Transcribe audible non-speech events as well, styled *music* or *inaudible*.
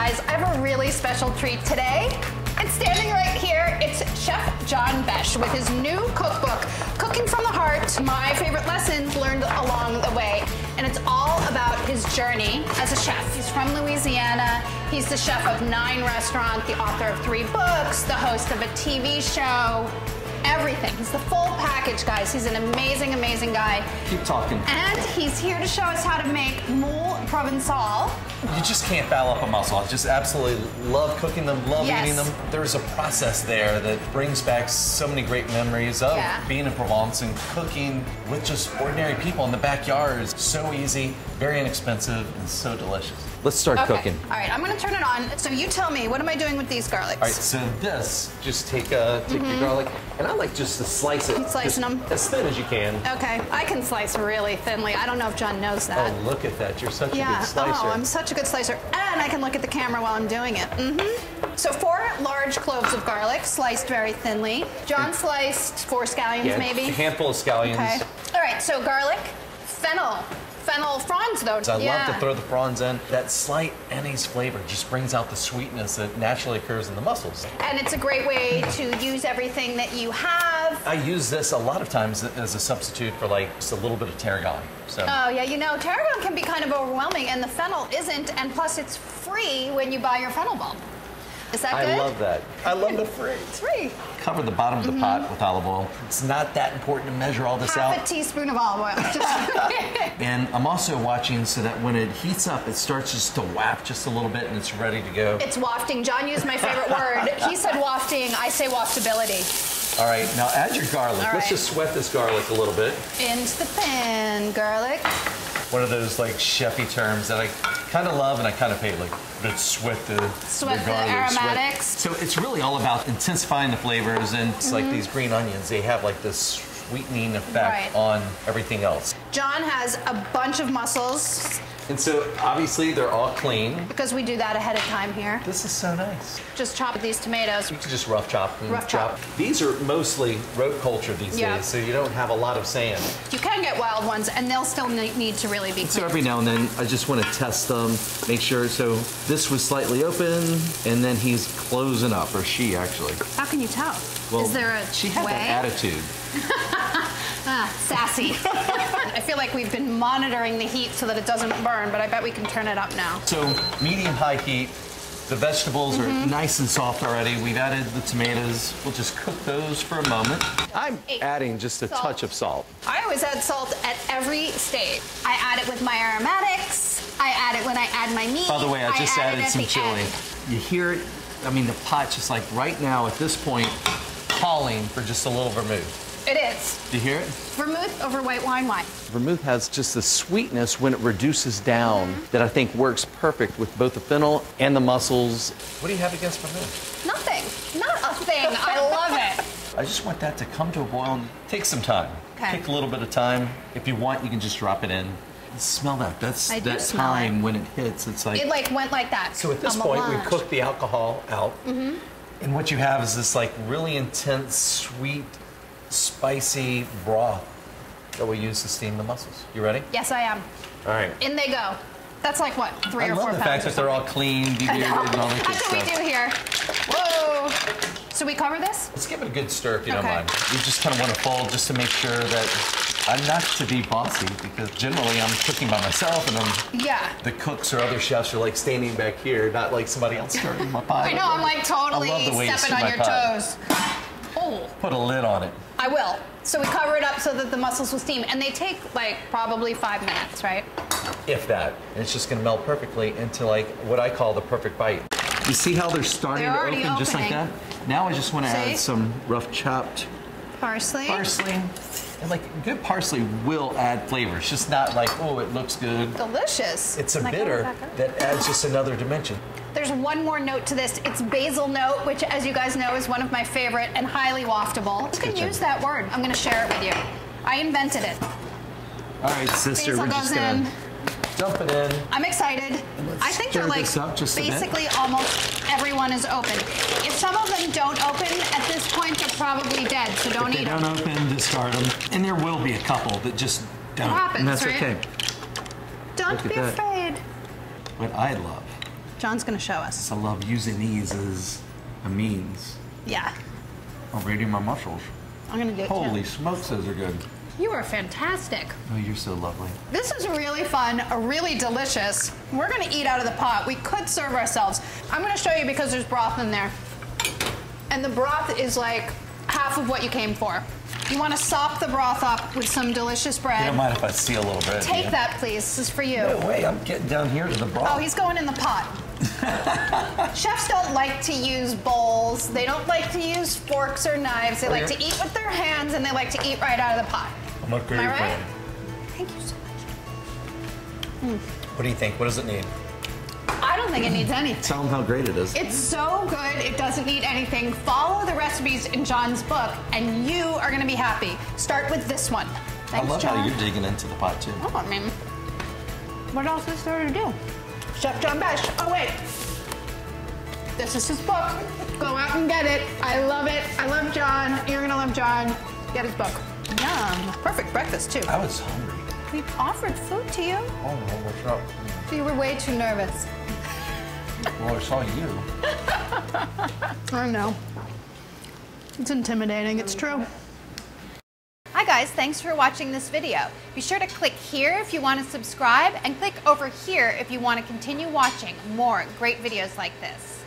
guys, I have a really special treat today. And standing right here, it's Chef John Besh with his new cookbook, Cooking from the Heart, My Favorite Lessons Learned Along the Way. And it's all about his journey as a chef. He's from Louisiana. He's the chef of nine restaurants, the author of three books, the host of a TV show, everything. He's the full package, guys. He's an amazing, amazing guy. Keep talking. And he's here to show us how to make moule provençal. You just can't foul up a mussel. I just absolutely love cooking them, love Yes. eating them. There's a process there that brings back so many great memories of Yeah. being in Provence and cooking with just ordinary people in the backyard. It's so easy, very inexpensive, and so delicious. Let's start Okay. cooking. All right, I'm gonna turn it on. So you tell me, what am I doing with these garlics? All right, so this, just take uh, take your garlic, and I like just to slice it. Slicing just 'em. as thin as you can. Okay, I can slice really thinly. I don't know if John knows that. Oh, look at that! You're such a good slicer. Oh, I'm such a good slicer, and I can look at the camera while I'm doing it. Mm-hmm. So four large cloves of garlic, sliced very thinly. John sliced four scallions, yeah, maybe. A handful of scallions. Okay. All right. So garlic, fennel, fennel fronds though. I yeah. love to throw the fronds in. That slight anise flavor just brings out the sweetness that naturally occurs in the mussels. And it's a great way to use everything that you have. I use this a lot of times as a substitute for like just a little bit of tarragon. So Oh yeah, you know, tarragon can be kind of overwhelming, and the fennel isn't, and plus it's free when you buy your fennel bulb. Is that good? I love that. I love the free. *laughs* It's free. Cover the bottom of the pot mm-hmm. with olive oil. It's not that important to measure all this Half out. a teaspoon of olive oil. *laughs* And I'm also watching so that when it heats up, it starts just to waft just a little bit and it's ready to go. it's wafting. John used my favorite word. He said wafting. I say waftability. All right, now add your garlic. All Let's right. just sweat this garlic a little bit. Into the pan, garlic. One of those like chefy terms that I kind of love and I kind of hate, like let's sweat the Sweat the garlic, sweat- aromatics. So it's really all about intensifying the flavors, and it's like mm-hmm. these green onions. They have like this sweetening effect Right. on everything else. John has a bunch of mussels And so obviously they're all clean. because we do that ahead of time here. This is so nice. Just chop these tomatoes. You can just rough chop. And Rough chop. These are mostly rope culture these Yeah. days, so you don't have a lot of sand. You can get wild ones, and they'll still need to really be So every now and then, I just want to test them, make sure. So this was slightly open, and then he's closing up, or she actually. How can you tell? Well, Is there a she had way? that attitude. *laughs* Sassy. *laughs* I feel like we've been monitoring the heat so that it doesn't burn, but I bet we can turn it up now. So medium high heat. The vegetables Mm-hmm. are nice and soft already. We've added the tomatoes. We'll just cook those for a moment. I'm Eight. adding just a Salt. touch of salt. I always add salt at every stage. I add it with my aromatics. I add it when I add my meat. By the way, I just add added it some chili. end. You hear it? I mean, the pot just like right now at this point, calling for just a little vermouth. It is. Do you hear it? Vermouth over white wine. Why? Vermouth has just the sweetness when it reduces down Mm-hmm. that I think works perfect with both the fennel and the mussels. What do you have against vermouth? Nothing. Not a thing. I love it. I just want that to come to a boil and take some time. Okay. Take a little bit of time. If you want, you can just drop it in. Smell that. That's I that time it. when it hits. It's like It like went like that. So at this on the point, we've cooked the alcohol out. Mm-hmm. And what you have is this like really intense, sweet, spicy broth that we use to steam the mussels. You ready? Yes, I am. All right. In they go. That's like what, three I or love four the fact that they're all clean, *laughs* debearded, and all that good That's what we do here. Whoa. So we cover this? Let's give it a good stir if you don't mind. You just kind of want to fold just to make sure that I'm not to be bossy because generally I'm cooking by myself and I'm Yeah. the cooks or other chefs are like standing back here, not like somebody else stirring my pot. I know, I'm like totally I love the way you stepping on your pot. toes. Oh, Put a lid on it. I will. So we cover it up so that the mussels will steam. And they take like probably five minutes, right? if that. And it's just going to melt perfectly into like what I call the perfect bite. You see how they're starting They're to already open just like that? Now I just want to See? add some rough chopped Parsley. parsley. And like good parsley will add flavor. It's just not like, oh, it looks good. Delicious. It's a Can bitter that adds just another dimension. There's one more note to this. It's basil note, which, as you guys know, is one of my favorite and highly waftable. You can use that word. I'm going to share it with you. I invented it. All right, sister, Basil we're goes just going in. to dump it in. I'm excited. let's I think stir they're like up just basically almost everyone is open. If some of them don't open at this point, they're probably dead. So don't If they eat don't open, discard them. And there will be a couple that just don't. happens, and that's right? okay. Don't Look be afraid. What I love John's gonna show us. I love using these as a means Yeah, of rating my mussels. I'm gonna do it Holy too. smokes, those are good. You are fantastic. Oh, you're so lovely. This is really fun, really delicious. We're gonna eat out of the pot. We could serve ourselves. I'm gonna show you because there's broth in there. And the broth is like half of what you came for. You wanna sop the broth up with some delicious You bread. don't mind if I see a little bit? Take yeah? that, please. This is for you. No way, I'm getting down here to the broth. Oh, he's going in the pot. *laughs* Chefs don't like to use bowls. They don't like to use forks or knives. They like to eat with their hands and they like to eat right out of the pot. I'm a great Am I right? fan. Thank you so much. Hmm. What do you think? What does it need? I don't think it needs anything. Tell them how great it is. It's so good, it doesn't need anything. Follow the recipes in John's book, and you are gonna be happy. Start with this one. I Thanks, love John. how you're digging into the pot too. Oh, I mean, what else is there to do? Chef John Besh. Oh, wait. This is his book. Go out and get it. I love it. I love John. You're gonna love John. Get his book. Yum. Perfect breakfast, too. I was hungry. We offered food to you. Oh, no, what's up? So you were way too nervous. Well, I saw you. *laughs* I know. It's intimidating. It's true. Guys, thanks for watching this video. Be sure to click here if you want to subscribe and click over here if you want to continue watching more great videos like this.